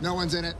No one's in it.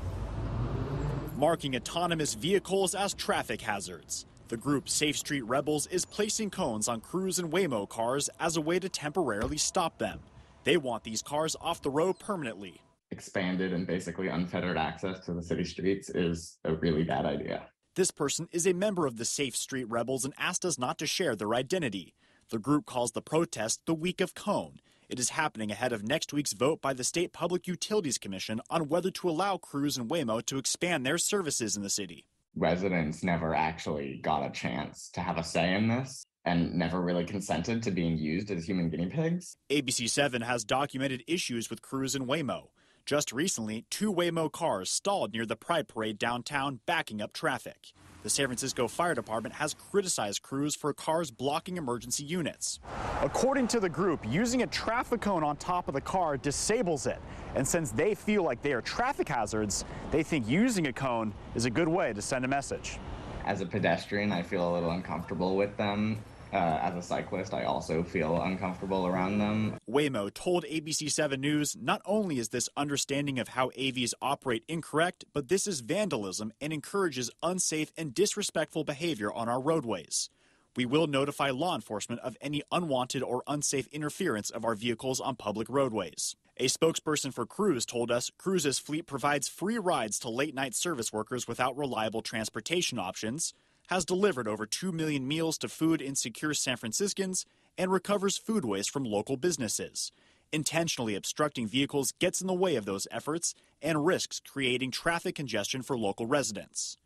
Marking autonomous vehicles as traffic hazards. The group Safe Street Rebels is placing cones on Cruise and Waymo cars as a way to temporarily stop them. They want these cars off the road permanently. Expanded and basically unfettered access to the city streets is a really bad idea. This person is a member of the Safe Street Rebels and asked us not to share their identity. The group calls the protest the Week of Cone. It is happening ahead of next week's vote by the State Public Utilities Commission on whether to allow Cruise and Waymo to expand their services in the city. Residents never actually got a chance to have a say in this and never really consented to being used as human guinea pigs. ABC7 has documented issues with Cruise and Waymo. Just recently, two Waymo cars stalled near the Pride Parade downtown, backing up traffic. The San Francisco Fire Department has criticized Cruise for cars blocking emergency units. According to the group, using a traffic cone on top of the car disables it. And since they feel like they are traffic hazards, they think using a cone is a good way to send a message. As a pedestrian, I feel a little uncomfortable with them uh, as a cyclist, I also feel uncomfortable around them. Waymo told ABC7 News not only is this understanding of how AVs operate incorrect, but this is vandalism and encourages unsafe and disrespectful behavior on our roadways. We will notify law enforcement of any unwanted or unsafe interference of our vehicles on public roadways. A spokesperson for Cruise told us Cruise's fleet provides free rides to late night service workers without reliable transportation options has delivered over 2 million meals to food insecure San Franciscans and recovers food waste from local businesses. Intentionally obstructing vehicles gets in the way of those efforts and risks creating traffic congestion for local residents.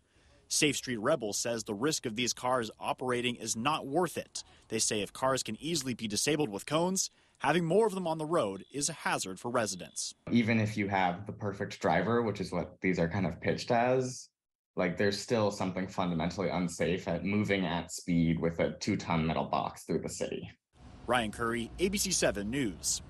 Safe Street Rebels says the risk of these cars operating is not worth it. They say if cars can easily be disabled with cones, having more of them on the road is a hazard for residents. Even if you have the perfect driver, which is what these are kind of pitched as, like there's still something fundamentally unsafe at moving at speed with a two ton metal box through the city. Ryan Curry, ABC 7 News.